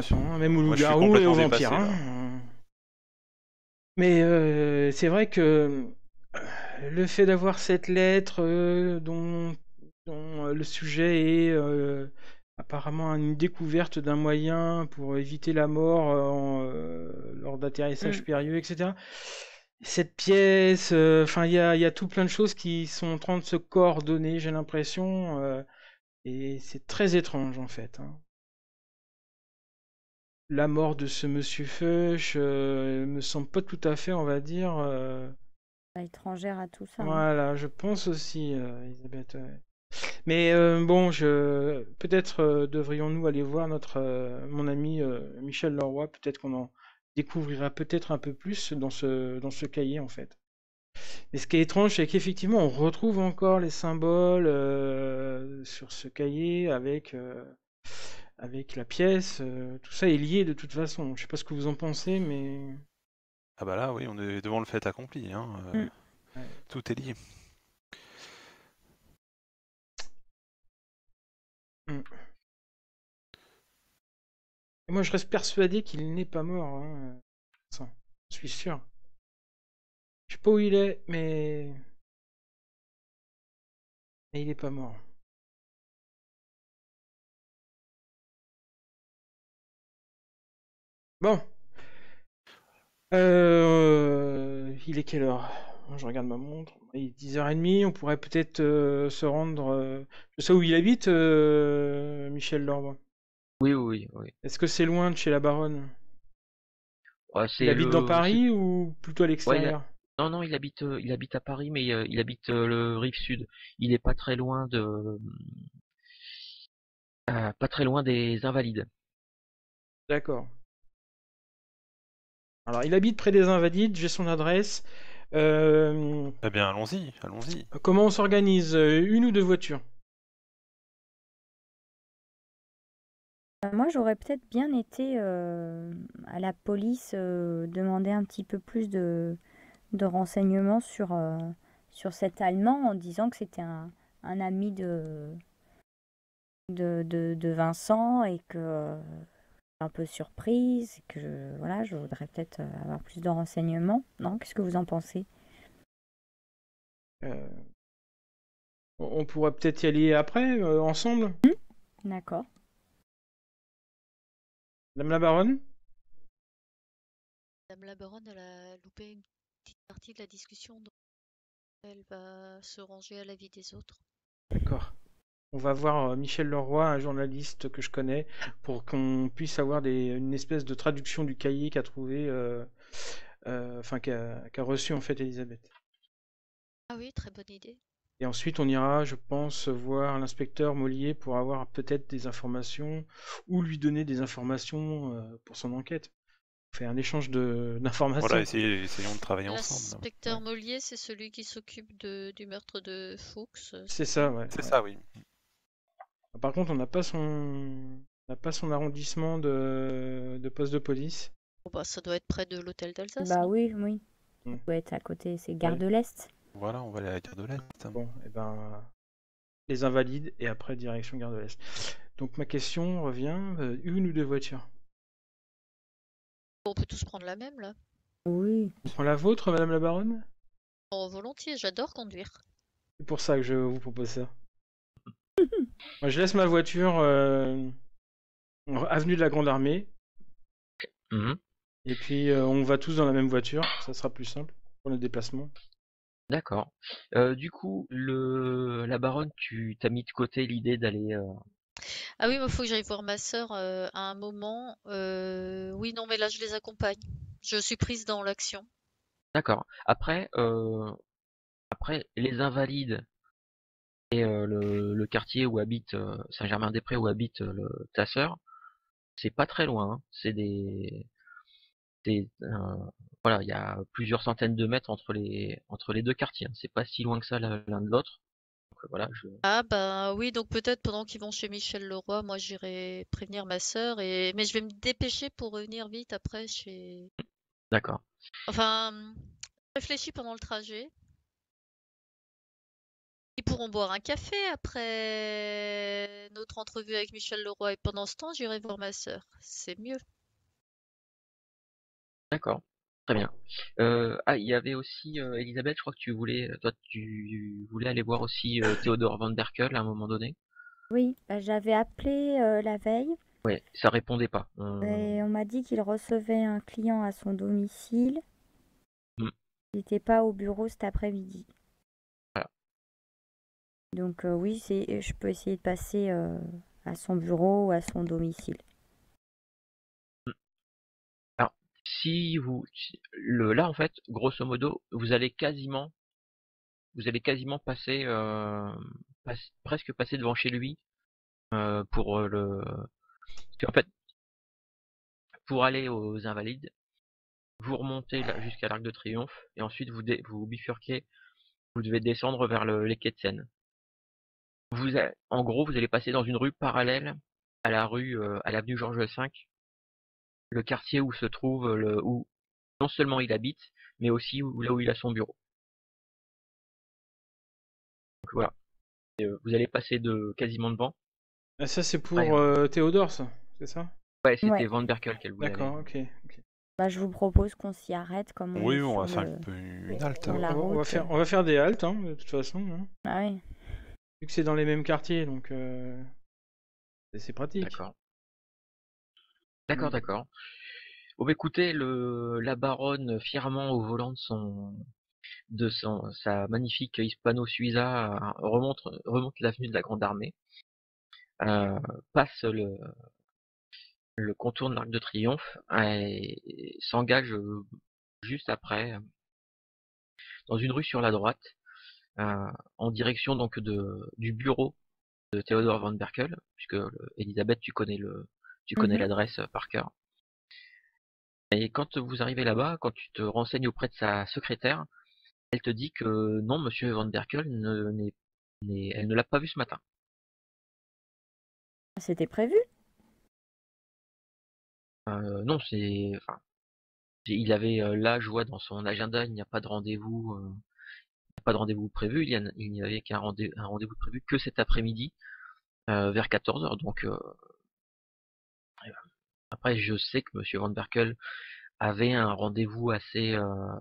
hein, même suis loups-garous et là. hein. Mais euh, c'est vrai que euh, le fait d'avoir cette lettre euh, dont, dont, le sujet est euh, apparemment une découverte d'un moyen pour éviter la mort euh, en, euh, lors d'atterrissage Mm. périlleux, etc. Cette pièce, euh, enfin, il y a, il y a tout plein de choses qui sont en train de se coordonner, j'ai l'impression, euh, et c'est très étrange en fait. hein. La mort de ce monsieur Fuchs euh, me semble pas tout à fait, on va dire. euh, Pas étrangère à tout ça. hein. voilà, je pense aussi, euh, Elisabeth. ouais. Mais euh, bon, je peut-être euh, devrions-nous aller voir notre euh, mon ami euh, Michel Leroy. Peut-être qu'on en découvrira peut-être un peu plus dans ce dans ce cahier en fait. Mais ce qui est étrange, c'est qu'effectivement, on retrouve encore les symboles euh, sur ce cahier avec euh, avec la pièce. euh, tout ça est lié de toute façon. Je sais pas ce que vous en pensez, mais Ah bah là, oui, on est devant le fait accompli. Hein. euh, Mm. Ouais. Tout est lié. Et moi, je reste persuadé qu'il n'est pas mort. Hein. Ça, je suis sûr. Je sais pas où il est, mais. Mais il est pas mort. Bon. Euh, Il est quelle heure? Je regarde ma montre. Il est 10h30. On pourrait peut-être euh, se rendre. euh, Je sais où il habite, Michel Lorbe. Oui, oui, oui. Est-ce que c'est loin de chez la baronne? Ouais, Il habite le- dans Paris ou plutôt à l'extérieur? Non, non, il habite, il habite à Paris, mais il habite le rive sud. Il est pas très loin de, pas très loin des Invalides. D'accord. Alors, il habite près des Invalides, j'ai son adresse. Euh, Eh bien, allons-y, allons-y. comment on s'organise Euh, Une ou deux voitures? Euh, Moi, j'aurais peut-être bien été euh, à la police euh, demander un petit peu plus de, de renseignements sur, euh, sur cet Allemand en disant que c'était un, un ami de, de, de, de Vincent et que euh, un peu surprise et que je, voilà, je voudrais peut-être euh, avoir plus de renseignements. Non, qu'est-ce que vous en pensez? Euh, On on pourra peut-être y aller après, euh, ensemble? D'accord. Madame la baronne? Madame la baronne, elle a loupé une petite partie de la discussion, donc elle va se ranger à l'avis des autres. D'accord. On va voir euh, Michel Leroy, un journaliste que je connais, pour qu'on puisse avoir des, une espèce de traduction du cahier qu'a trouvé, euh, euh, enfin qu'a reçu en fait Elisabeth. Ah oui, très bonne idée. Et ensuite, on ira, je pense, voir l'inspecteur Mollier pour avoir peut-être des informations ou lui donner des informations euh, pour son enquête. On fait un échange de- d'informations. Voilà, essayons de travailler ensemble. L'inspecteur Mollier, c'est celui qui s'occupe du meurtre de Fuchs. C'est ça, ouais. C'est ouais. ça, oui. Par contre, on n'a pas son, on n'a pas son arrondissement de, de poste de police. Bon, bah, ça doit être près de l'hôtel d'Alsace. Bah oui, oui. Ça doit être à côté, c'est Gare de l'Est. Voilà, on va aller à la gare de l'Est. Bon, et ben, les invalides et après direction Gare de l'Est. Donc ma question revient euh, une ou deux voitures? On peut tous prendre la même, là. Oui. On prend la vôtre, Madame la Baronne? Oh, volontiers, j'adore conduire. C'est pour ça que je vous propose ça. Moi, je laisse ma voiture euh, avenue de la Grande Armée Mhm. et puis euh, on va tous dans la même voiture. Ça sera plus simple pour le déplacement. D'accord. Euh, du coup, le, la baronne, tu t'as mis de côté l'idée d'aller. euh, Ah oui, il faut que j'aille voir ma sœur euh, à un moment. Euh, Oui, non, mais là, je les accompagne. Je suis prise dans l'action. D'accord. Après, euh, après les Invalides et euh, le, le quartier où habite euh, Saint-Germain-des-Prés où habite euh, le- ta sœur, c'est pas très loin. hein. C'est des, des voilà, il y a plusieurs centaines de mètres entre les entre les deux quartiers. hein. C'est pas si loin que ça l'un de l'autre. Donc voilà, je. Ah bah oui, donc peut-être pendant qu'ils vont chez Michel Leroy, moi j'irai prévenir ma sœur et mais je vais me dépêcher pour revenir vite après chez. D'accord. Enfin, réfléchis pendant le trajet. Pourrons boire un café après notre entrevue avec Michel Leroy. Et pendant ce temps, j'irai voir ma sœur. C'est mieux. D'accord. Très bien. Euh, ah, il y avait aussi euh, Elisabeth, je crois que tu voulais, toi, tu voulais aller voir aussi euh, Théodore Van Berkel à un moment donné. Oui, bah, j'avais appelé euh, la veille Ouais, ça répondait pas. On- et on m'a dit qu'il recevait un client à son domicile. Mm. Il n'était pas au bureau cet après-midi. Donc euh, oui, c'est, je peux essayer de passer euh, à son bureau ou à son domicile. Si vous, si- le, là en fait, grosso modo, vous allez quasiment, vous allez quasiment passer, euh, pas- presque passer devant chez lui euh, pour euh, le, qu'en fait, pour aller aux Invalides, vous remontez jusqu'à l'Arc de Triomphe et ensuite vous dé- vous bifurquez, vous devez descendre vers le, les quais de Seine. Vous, a- en gros, vous allez passer dans une rue parallèle à la rue, euh, à l'avenue Georges V, le quartier où se trouve le, où non seulement il habite, mais aussi où, là où il a son bureau. Donc voilà. Et, euh, vous allez passer de quasiment devant. Ah, ça, c'est pour Ouais. euh, Théodore, ça, c'est ça? Ouais, c'était Ouais. Van Berkel qu'elle voulait. D'accord, ok. Bah, je vous propose qu'on s'y arrête comme on Oui, on va faire le- un peu une halte. on, va- on va route. faire, on va faire des haltes, hein, de toute façon. hein. Ah oui. Vu que c'est dans les mêmes quartiers, donc euh, c'est- pratique. D'accord. D'accord, Mm. d'accord. Bon, bah, écoutez, le, la baronne, fièrement au volant de son, de son, sa magnifique Hispano Suiza, remonte, remonte l'avenue de la Grande Armée, euh, passe le, le contour de l'Arc de Triomphe et s'engage euh, juste après dans une rue sur la droite, en direction donc de, du bureau de Theodore Van Berkel, puisque euh, Elisabeth, tu connais le, tu connais Mhm. l'adresse euh, par cœur. Et quand vous arrivez là-bas, quand tu te renseignes auprès de sa secrétaire, elle te dit que non, Monsieur Van Berkel ne, n'est, n'est- elle ne l'a pas vu ce matin. C'était prévu? Euh, non, c'est, enfin, il avait euh, là, je vois dans son agenda, il n'y a pas de rendez-vous, euh, pas de rendez-vous prévu. Il n'y avait qu'un rendez- un rendez-vous prévu que cet après-midi euh, vers 14 heures. Donc euh, après, je sais que Monsieur Van Berkel avait un rendez-vous assez, euh, un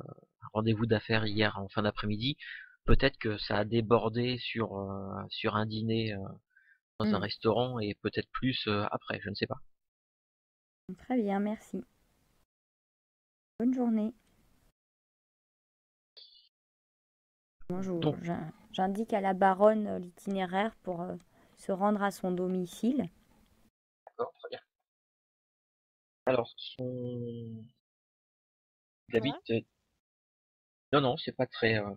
rendez-vous d'affaires hier en fin d'après-midi. Peut-être que ça a débordé sur sur un dîner dans un Mm. restaurant et peut-être plus après, je ne sais pas. Très bien, merci. Bonne journée. Moi, J'indique à la baronne euh, l'itinéraire pour euh, se rendre à son domicile. D'accord, très bien. Alors, son... Il habite... euh, Non, non, c'est pas très... euh,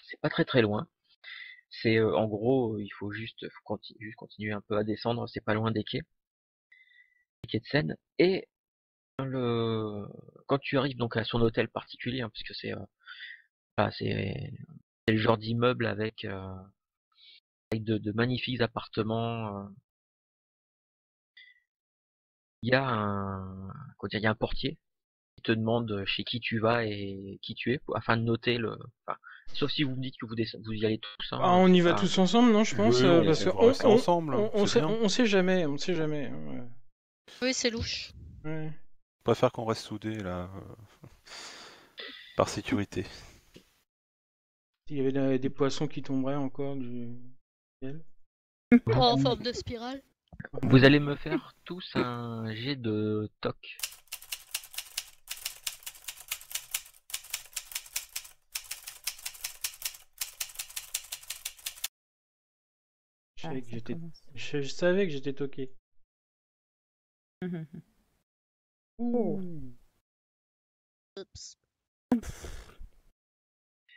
C'est pas très très loin. C'est euh, en gros, il faut juste, faut conti- juste continuer un peu à descendre, c'est pas loin des quais. Les quais de Seine. Et le... quand tu arrives donc à son hôtel particulier, hein, puisque c'est euh, voilà, c'est le genre d'immeuble avec, euh, avec de, de magnifiques appartements. euh, il y a un, il y a un portier qui te demande chez qui tu vas et qui tu es, pour- afin de noter le. enfin, sauf si vous me dites que vous, descend- vous y allez tous. hein, Ah, on y va enfin, tous ensemble, non, je pense, Oui, euh, on- parce on ensemble, on, sait, bien. on sait jamais, on sait jamais. Oui, c'est louche. ouais. Je préfère qu'on reste soudés là, euh, par sécurité. Il y avait des, des poissons qui tomberaient encore du ciel. En forme de spirale. Vous allez me faire tous un jet de toc. Je Ah, savais que ça j'étais, commence. je, je savais que j'étais toqué. Mhm. Ouh. Oups.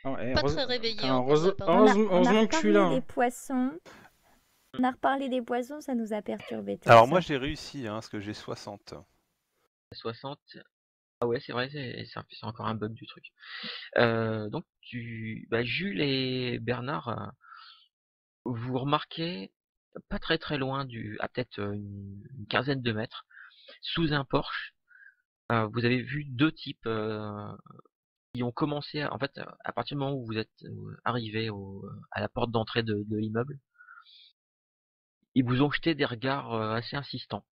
Ah, eh, Pas très réveillé. alors, encore, heureuse- là, par On a, contre. Heureusement- on a heureusement que je suis là, reparlé hein. des poissons. On a reparlé des poissons, ça nous a perturbé tout Alors ça. moi j'ai réussi, hein, parce que j'ai 60. 60. Ah ouais, c'est vrai, c'est encore un bug du truc. Euh, donc tu, bah, Jules et Bernard, euh, vous remarquez pas très très loin du, à peut-être euh, une, une quinzaine de mètres, sous un porche, euh, vous avez vu deux types euh, ils ont commencé, à, en fait, à partir du moment où vous êtes arrivé à la porte d'entrée de, de l'immeuble, ils vous ont jeté des regards assez insistants.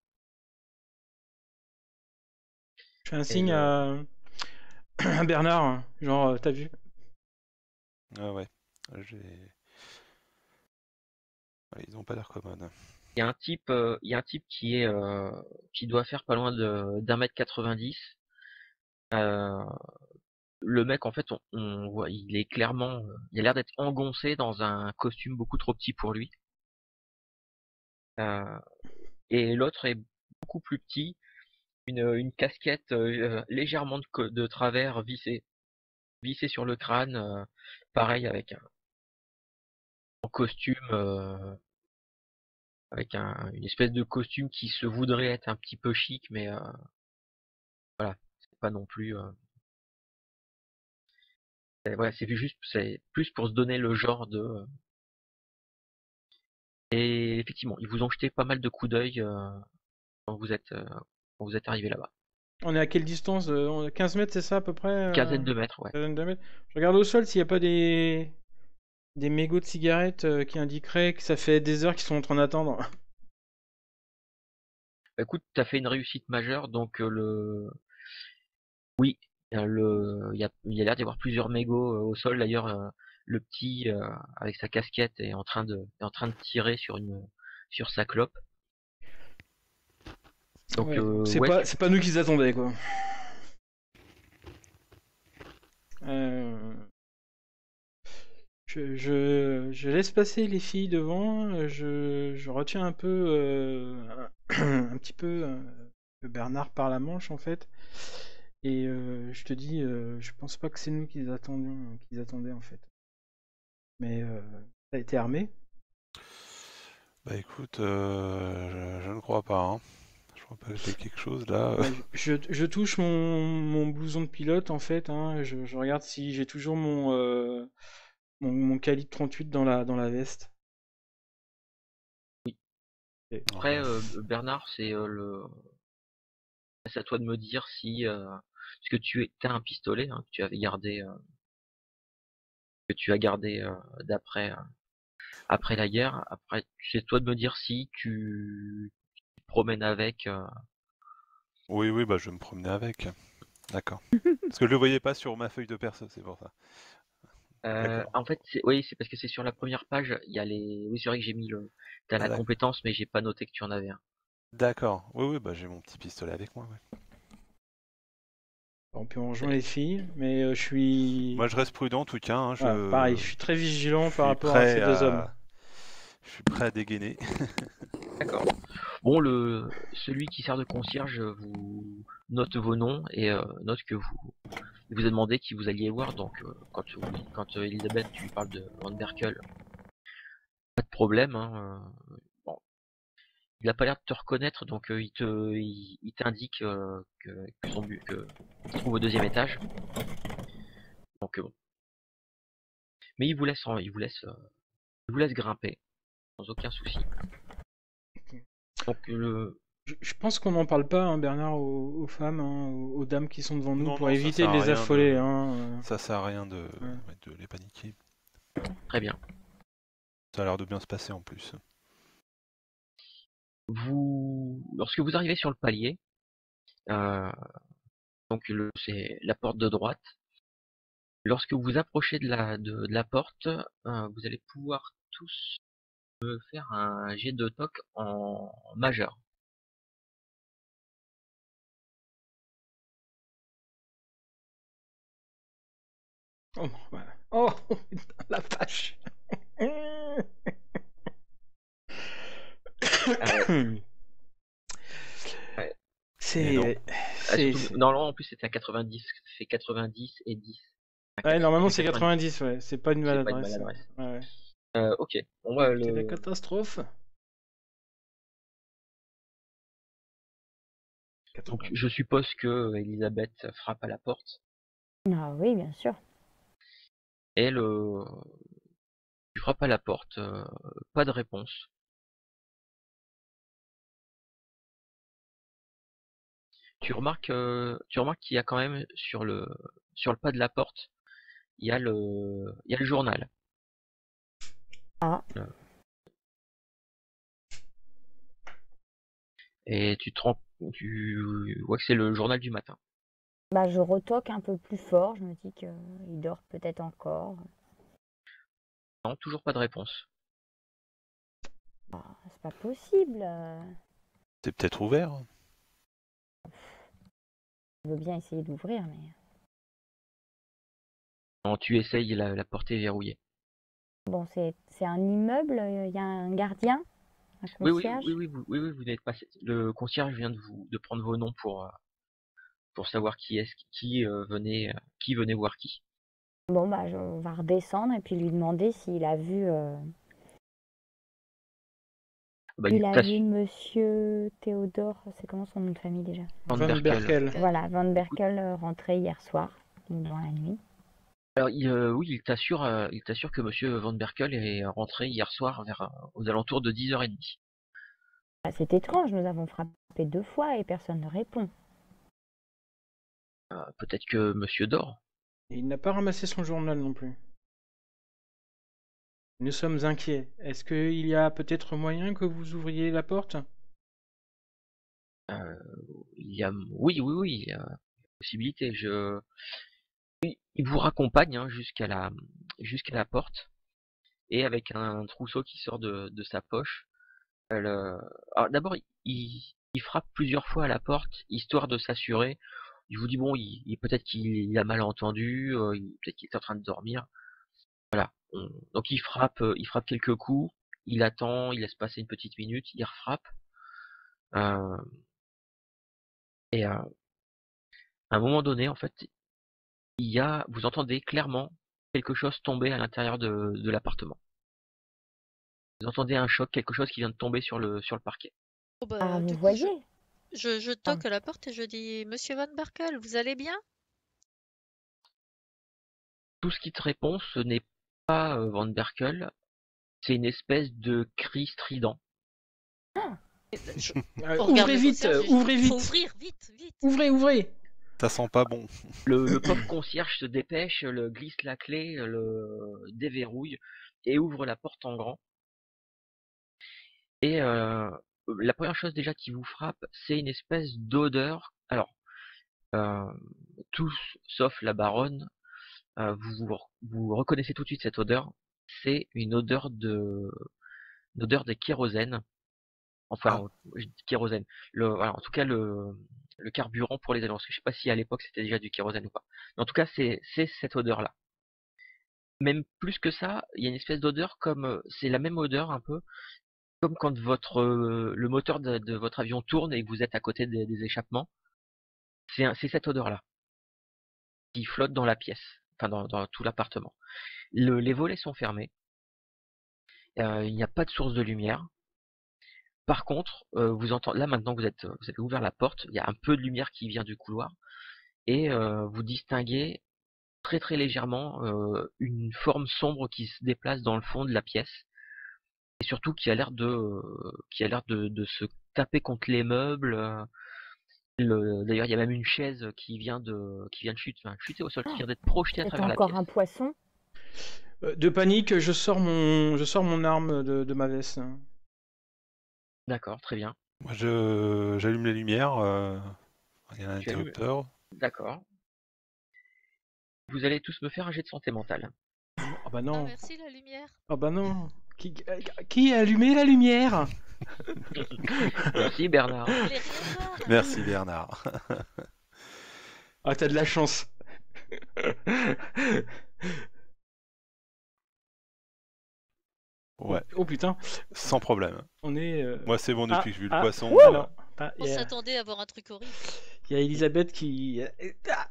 Je fais un signe à... à Bernard, genre, t'as vu? Ah ouais, j'ai. ils ont pas l'air commodes. Il y a un type, il y a un type qui est, qui doit faire pas loin de d'un mètre 90. Le mec, en fait, on, voit, il est clairement, il a l'air d'être engoncé dans un costume beaucoup trop petit pour lui. et l'autre est beaucoup plus petit, une, casquette légèrement de, de, travers vissée, vissée sur le crâne, pareil avec un, costume avec un, une espèce de costume qui se voudrait être un petit peu chic, mais euh, voilà, c'est pas non plus. Euh... Voilà, c'est juste, c'est plus pour se donner le genre de. Euh, et effectivement, ils vous ont jeté pas mal de coups d'œil euh, quand vous êtes quand vous êtes arrivé là-bas. On est à quelle distance 15 mètres, c'est ça à peu près Quinzaine de mètres, ouais. Quinzaine de mètres. Je regarde au sol s'il n'y a pas des des mégots de cigarettes euh, qui indiqueraient que ça fait des heures qu'ils sont en train d'attendre. Bah, écoute, tu as fait une réussite majeure, donc euh, le. Oui, le... il y a l'air d'y avoir plusieurs mégots euh, au sol. D'ailleurs, le petit, avec sa casquette, est en train de, est en train de tirer sur, une... sur sa clope. Donc, c'est pas, pas, nous qui attendaient, quoi. Euh... Je, je, laisse passer les filles devant, je, je retiens un peu, euh, un petit peu euh, Bernard par la manche en fait, et euh, je te dis, je pense pas que c'est nous qui les attendions, qu'ils attendaient en fait. Mais t'as été armé Bah écoute, je, ne crois pas. Hein. Je crois pas que j'ai quelque chose là. je, je, touche mon, mon, blouson de pilote en fait, hein, je, je, regarde si j'ai toujours mon mon, mon calibre 38 dans la, dans la veste. Oui. Après, euh, Bernard, c'est euh, le. C'est à toi de me dire si. Euh... Parce que tu as un pistolet hein, que tu avais gardé. Euh, que tu as gardé euh, d'après. après la guerre. Après, c'est toi de me dire si tu, tu te promènes avec. Oui, oui, bah je me promenais avec. D'accord. Parce que je le voyais pas sur ma feuille de perso, c'est pour ça. Euh, en fait, oui, c'est parce que c'est sur la première page. Il y a les. Oui, c'est vrai que j'ai mis le. T'as la compétence, mais j'ai pas noté que tu en avais un. D'accord. Oui, oui, bah j'ai mon petit pistolet avec moi. Ouais. Bon, puis on rejoint les filles, mais euh, je suis. Moi, je reste prudent en tout cas. Hein, je... pareil, je suis très vigilant par rapport à ces deux hommes. Je suis prêt à dégainer. D'accord. Bon, le celui qui sert de concierge vous note vos noms et euh, note que vous il vous a demandé qui vous alliez voir. Donc, euh, quand quand euh, Elisabeth, tu parles de Van Berkel, pas de problème. Hein. Il a pas l'air de te reconnaître, donc il te, il, t'indique que, que son but, que se trouve au deuxième étage. Donc bon. Mais il vous laisse, il vous laisse, il vous laisse grimper sans aucun souci. Donc le... Je, pense qu'on n'en parle pas, hein, Bernard, aux, femmes, hein, aux, dames qui sont devant nous, pour éviter de les affoler. Hein, euh. Ça sert à rien de, de les paniquer. Très bien. Ça a l'air de bien se passer en plus. Vous, lorsque vous arrivez sur le palier, euh, donc c'est la porte de droite. Lorsque vous approchez de la, de, la porte, euh, vous allez pouvoir tous faire un jet de toc en majeur. Oh, oh la vache. C'est. Ah, normalement, en plus, c'était à 90. Ça fait 90 et 10. Ouais, normalement, c'est 90, ouais. C'est pas une maladresse. Ouais, euh, ok. On va le... la catastrophe. Donc, je suppose que Elisabeth frappe à la porte. Ah oui, bien sûr. Et le... Tu frappes à la porte, euh, pas de réponse. Tu remarques, euh, tu remarques qu'il y a quand même sur le sur le pas de la porte, il y a le, il y a le journal. Ah. Euh. Et tu te rends, tu vois que c'est le journal du matin. Bah, je retoque un peu plus fort. Je me dis qu'il dort peut-être encore. Non, toujours pas de réponse. Ah, c'est pas possible. euh. C'est peut-être ouvert. Je veux bien essayer d'ouvrir, mais Non, tu essayes, la, la porte est verrouillée. bon, c'est un immeuble. Il y a un gardien, un Oui, oui, oui, oui, oui, oui, vous n'êtes pas. Le concierge vient de vous de prendre vos noms pour euh, pour savoir qui est qui euh, venait euh, qui venait voir qui. Bon, bah, je- on va redescendre et puis lui demander s'il a vu, euh, Bah, il a vu Monsieur Théodore. C'est comment son nom de famille déjà? Van Van Berkel. Berkel. Voilà, Van Berkel euh, rentré hier soir, dans la nuit. Alors il, euh, oui, il t'assure, euh, il t'assure que Monsieur Van Berkel est rentré hier soir vers aux alentours de 10h30. Bah, c'est étrange, nous avons frappé deux fois et personne ne répond. Euh, Peut-être que Monsieur dort. Et il n'a pas ramassé son journal non plus. Nous sommes inquiets. Est-ce qu'il y a peut-être moyen que vous ouvriez la porte? Euh, il y a, oui, oui, oui, il y a possibilité. Je, il vous raccompagne hein, jusqu'à la jusqu'à la porte et avec un trousseau qui sort de, de sa poche. elle, euh, alors d'abord, il, frappe plusieurs fois à la porte histoire de s'assurer. Il vous dit bon, il, peut-être qu'il a mal entendu, euh, peut-être qu'il est en train de dormir. Voilà. On- donc il frappe, euh, il frappe quelques coups, il attend, il laisse passer une petite minute, il refrappe. Euh, et euh, à un moment donné, en fait, il y a, vous entendez clairement quelque chose tomber à l'intérieur de, de l'appartement. Vous entendez un choc, quelque chose qui vient de tomber sur le sur le parquet. Oh, bah, Ah, vous coup, je- voyez? Je, je toque à la porte et je dis Monsieur Van Berkel, vous allez bien? Tout ce qui te répond, ce n'est pas Van Berkel, c'est une espèce de cri strident. Je- Euh, regarde Ouvrez vite, concierge euh, ouvrez vite, ouvrir vite, vite. ouvrez, ouvrez. Ça sent pas bon. Le, le pauvre concierge se dépêche, le glisse la clé, le déverrouille et ouvre la porte en grand. Et euh, la première chose déjà qui vous frappe, c'est une espèce d'odeur. Alors, euh, tous sauf la baronne, euh, vous, vous vous reconnaissez tout de suite cette odeur. C'est une odeur de, une odeur de kérosène. Enfin, je dis kérosène. Le, voilà, en tout cas, le, le carburant pour les avions. Parce que je sais pas si à l'époque c'était déjà du kérosène ou pas. Mais en tout cas, c'est c'est cette odeur-là. Même plus que ça, il y a une espèce d'odeur comme euh, c'est la même odeur un peu comme quand votre euh, le moteur de, de votre avion tourne et que vous êtes à côté des, des échappements. C'est cette odeur-là qui flotte dans la pièce, enfin dans, tout l'appartement. Le- les volets sont fermés. Euh, il n'y a pas de source de lumière. Par contre, euh, vous entendez là maintenant vous vous avez ouvert la porte, il y a un peu de lumière qui vient du couloir et euh, vous distinguez très très légèrement une forme sombre qui se déplace dans le fond de la pièce et surtout qui a l'air de qui a l'air de se taper contre les meubles. Euh, le- D'ailleurs, il y a même une chaise qui vient de qui vient de chuter, enfin, chuter au sol, qui vient d'être projetée à travers la encore pièce. un poisson? Euh, De panique, je sors mon, je sors mon arme de, de ma veste. D'accord, très bien. Moi, je j'allume les lumières. euh, Il y a un Tu allumes- interrupteur. D'accord. Vous allez tous me faire un jet de santé mentale. Ah bah Ah, non, merci la lumière. ah bah non. Qui, euh, qui a allumé la lumière? Merci Bernard. Merci Bernard. Ah, t'as de la chance. Ouais, Oh putain, sans problème. on est. euh, Moi, c'est bon Ah, depuis que j'ai vu ah, le poisson. euh, alors, ah, On a- s'attendait à voir un truc horrible. il y a Elisabeth qui. Ah,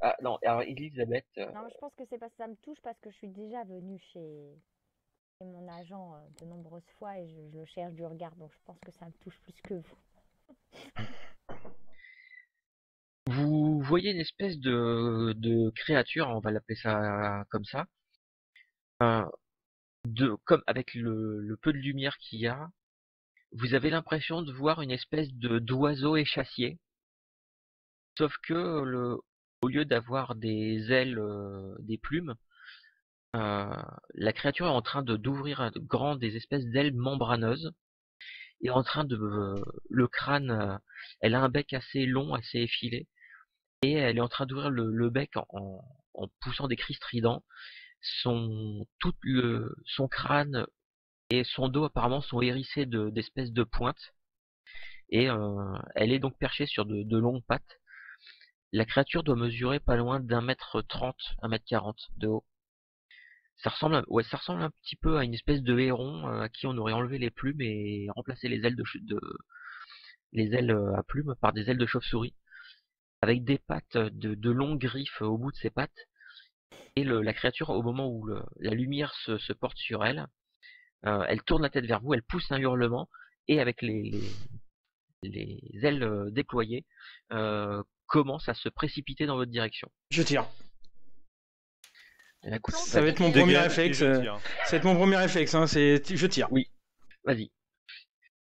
Ah non, alors Elisabeth, euh, Non, je pense que c'est parce que ça me touche parce que je suis déjà venue chez, mon agent euh, de nombreuses fois et je, le cherche du regard, donc je pense que ça me touche plus que vous. vous voyez une espèce de, créature, on va l'appeler ça comme ça, euh, de, comme avec le, peu de lumière qu'il y a, vous avez l'impression de voir une espèce de d'oiseau échassier, sauf que le, au lieu d'avoir des ailes, des plumes, la créature est en train d'ouvrir grand des espèces d'ailes membraneuses et en train de le crâne, elle a un bec assez long, assez effilé et elle est en train d'ouvrir le, bec en, poussant des cris stridents. Son tout le son crâne et son dos apparemment sont hérissés d'espèces de pointes et elle est donc perchée sur de, longues pattes. La créature doit mesurer pas loin d'un mètre trente, un mètre quarante de haut. Ça ressemble, ouais, ça ressemble un petit peu à une espèce de héron à qui on aurait enlevé les plumes et remplacé les ailes de, de les ailes à plumes par des ailes de chauve-souris, avec des pattes de, longues griffes au bout de ses pattes. Et la créature, au moment où la lumière se, porte sur elle, elle tourne la tête vers vous, elle pousse un hurlement et avec les, les ailes euh, déployées, euh, commence à se précipiter dans votre direction. Je tire. Ça va être mon premier réflexe. Euh, ça va être mon premier réflexe. Hein, c'est je tire. Oui. Vas-y.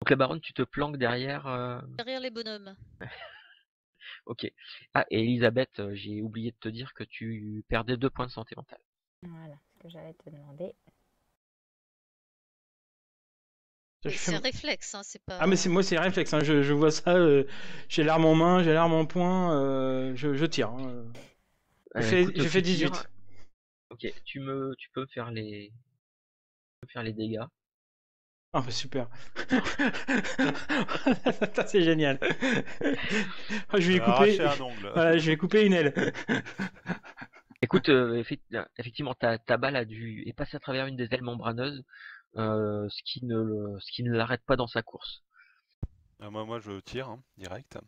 Donc la baronne, tu te planques derrière. Derrière les bonhommes. ok. Ah et Elisabeth, j'ai oublié de te dire que tu perdais deux points de santé mentale. Voilà, ce que j'allais te demander. C'est un réflexe, hein, c'est pas. Ah mais c'est moi c'est un réflexe. Hein, je, je, vois ça. Euh, j'ai l'arme en main, j'ai l'arme en poing, euh, je, je, tire. Hein. J'ai fait, 18. Ok, tu me, tu peux faire les, tu peux faire les dégâts. Ah bah super. c'est génial. je vais couper. Voilà, je vais couper une aile. Écoute, euh, effectivement, ta, ta balle a dû est passée à travers une des ailes membraneuses ce qui ne ce qui ne l'arrête pas dans sa course. Ah, moi, moi, je tire hein, direct.